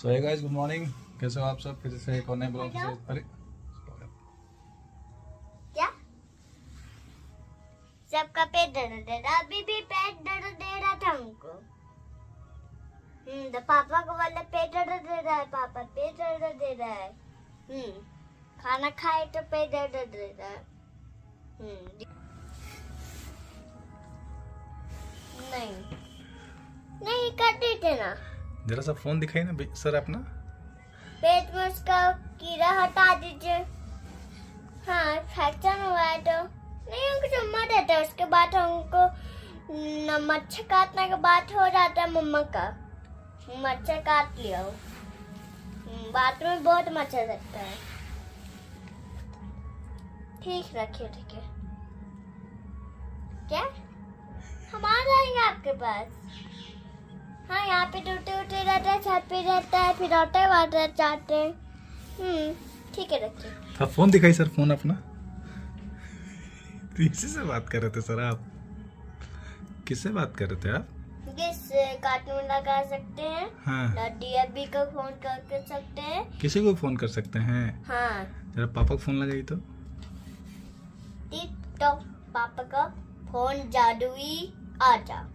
सो है guys good morning कैसे हो आप सब? फिर से एक और नए ब्लॉग से अरे क्या? सबका पेट दर्द दे रहा अभी भी पेट दर्द दे रहा था हमको। हम्म तो पापा को बोला पेट दर्द दे रहा है पापा पेट दर्द दे रहा है। हम्म खाना खाए तो पेट दर्द दे रहा है। हम्म नहीं। नहीं कर देते ना। जरा सा फ़ोन दिखाई ना सर अपना। पेट में उसका कीड़ा हटा दीजिए। हाँ फ्रैक्चर हुआ है तो। नहीं हमको चुम्मा देता उसके बाद हमको मच्छर काटने के बाद हो जाता है मम्मा का। मच्छर काट लिया। हम्म, में बहुत मच्छर लगता है। ठीक रखिए ठीक है क्या? हम आ जाएँगे आपके पास। यहाँ पे टूटे उटे रहता है छत पे रहता है फिर ऑटो वाटर चाहते हैं। हम्म ठीक है रखिए सर फ़ोन दिखाई सर फ़ोन अपना। इसी से बात कर रहे थे सर आप? किससे बात कर रहे थे आप? किस कार्टून लगा सकते हैं? हाँ। डीएबी का फ़ोन कर सकते हैं। किसी को फ़ोन कर सकते हैं? हाँ। जरा पापा को फ़ोन लगाई तो। टिकटॉक पापा का फ़ोन जादुई आजा।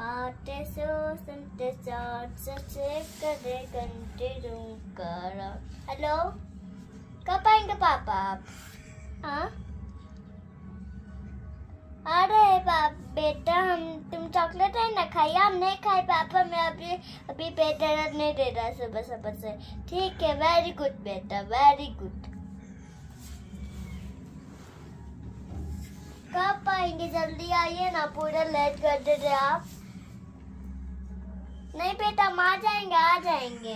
आते सो सुनते साथ सचे करे, घंटे करा। हेलो? कब आएँगे पापा आप? हाँ? अरे पाप बेटा, हम तुम चॉकलेट है ना खाई? हम नहीं खाए पापा, मैं अभी अभी दर्द नहीं दे रहा सुबह सुबह से। ठीक है वेरी गुड बेटा वेरी गुड कब आएँगे? जल्दी आइए ना, पूरा लेट कर दे रहे आप। नहीं बेटा हम आ जाएँगे आ जाएँगे।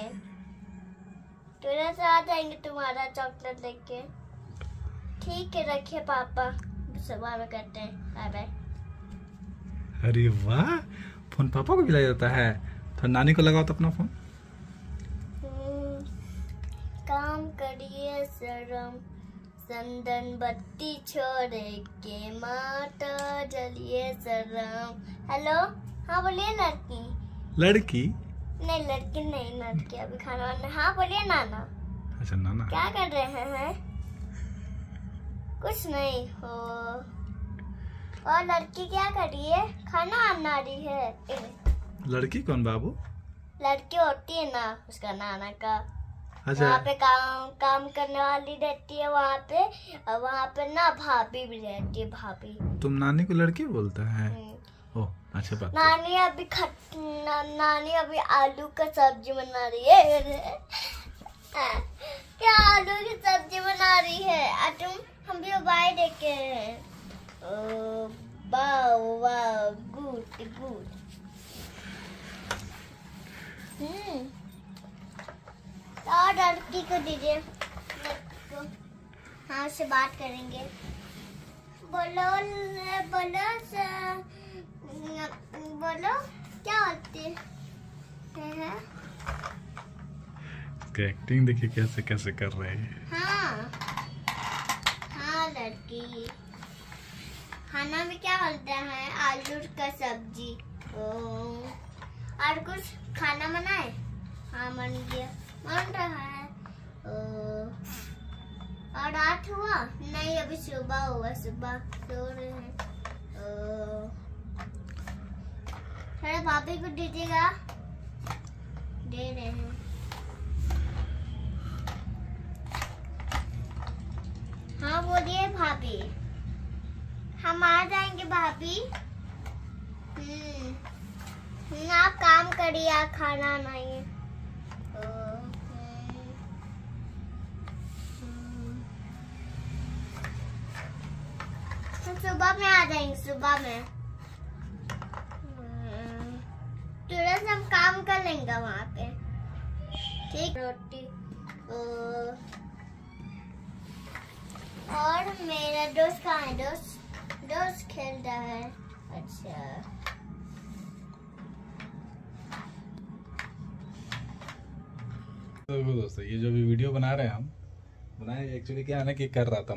तुरंत से आ जाएँगे तुम्हारा चॉकलेट लेके। ठीक है रखिए पापा। सुबह करते हैं। बाय बाय अरे वाह फ़ोन पापा को भी लगा जाता है। तो नानी को लगाओ तो अपना फ़ोन। हम्म, काम करिए शर्म संदन बत्ती छोड़े के माता जलिए शर्म। हेलो हाँ बोलिए लड़की। लड़की? नहीं लड़की नहीं लड़की अभी खाना वाना हाँ बोलिए नाना। अच्छा नाना। क्या कर रहे हैं कुछ नहीं हो। और लड़की क्या कर रही है? खाना बना रही है। लड़की कौन बाबू? लड़की होती है ना उसका नाना का। अच्छा। वहाँ पे काम काम करने वाली रहती है वहाँ पे। और वहाँ पे ना भाभी भी रहती है भाभी। तुम नानी को लड़की बोलता है? ओह अच्छा बात नानी अभी खट ना, नानी अभी आलू का सब्ज़ी बना रही है। क्या आलू की सब्ज़ी बना रही है? तुम हम भी उबाई देखे हैं। ओ, गुड गुड लड़की को दीजिए। हाँ उससे बात करेंगे। बोलो बोलो बोलो क्या होती है? इसकी एक्टिंग देखिए कैसे कैसे कर रहे हैं। हाँ। हाँ लड़की। खाना में क्या बोलते हैं? आलू का सब्ज़ी। ओ, और कुछ खाना बनाए? हाँ बन गया। बन रहा है। ओ, और रात हुआ? नहीं अभी सुबह हुआ। सुबह सो रहे हैं। ओ, थोड़ा भाभी को दीजिएगा दे रहे हैं। हाँ बोलिए भाभी। हम आ जाएँगे भाभी। हम्म। हम्म, आप काम करिए खाना। हम सुबह में आ जाएँगे सुबह में हम्म, तुरंत हम काम कर लेंगे वहाँ पे। ठीक? रोटी और मेरा दोस्त कहाँ है? दोस्त दोस्त खेल रहा है। अच्छा। तो दोस्तों ये जो भी वीडियो बना रहे हैं हम बनाए एक्चुअली क्या है ना कि कर रहा था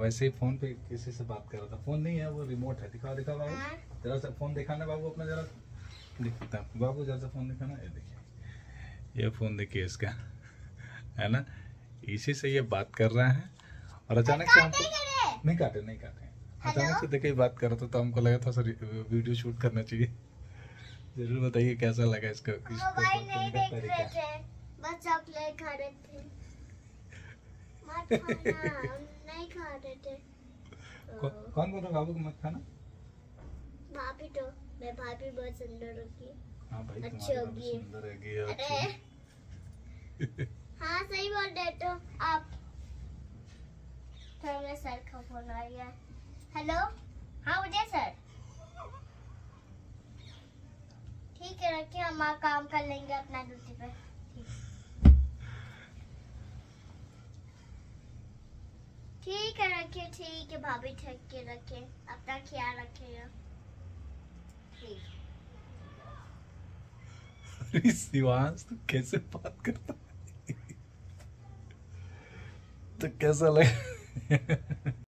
वैसे ही फ़ोन पे किसी से बात कर रहा था। फ़ोन नहीं है वो रिमोट है। दिखाओ दिखाओ बाबू हाँ। जरा सा फ़ोन दिखाना बाबू अपना जरा। दिखता है। बाबू सा फ़ोन दिखाना। ये देखिए ये फ़ोन देखिए इसका है ना? इसी से ये बात कर रहा है और अचानक से हमको नहीं काटे नहीं काटे। अचानक से देखे बात कर रहा था तो हमको लगा था सर वीडियो शूट करना चाहिए। ज़रूर बताइए कैसा लगा इसका रहे तरीका। थे। बस चॉकलेट खा रहे थे। मत खाना नहीं खा रहे थे। कौन बोल रहा है? बाबू को मत खाना। भाभी तो। मैं भाभी बहुत सुंदर होगी। हाँ भाई अच्छी होगी। अरे। हाँ सही बोल रहे तो आप। फिर मेरे सर का फ़ोन आ गया। हेलो? हाँ मुझे सर। ठीक है रखिए हम आ- काम कर लेंगे अपना ड्यूटी पे। ठीक। ठीक है रखिए ठीक है भाभी ठीक के रखिए। अपना ख्याल रखिएगा ठीक अरे शिवांश तो कैसे बात करता है तो कैसा लगा